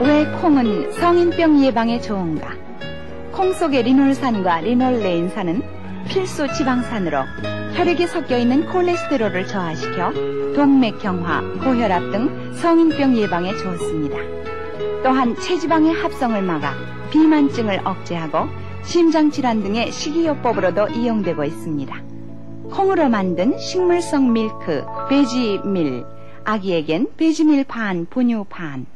왜 콩은 성인병 예방에 좋은가? 콩 속의 리놀산과 리놀레인산은 필수 지방산으로 혈액에 섞여 있는 콜레스테롤을 저하시켜 동맥경화, 고혈압 등 성인병 예방에 좋습니다. 또한 체지방의 합성을 막아 비만증을 억제하고 심장질환 등의 식이요법으로도 이용되고 있습니다. 콩으로 만든 식물성 밀크, 베지밀, 아기에겐 베지밀 반, 분유 반,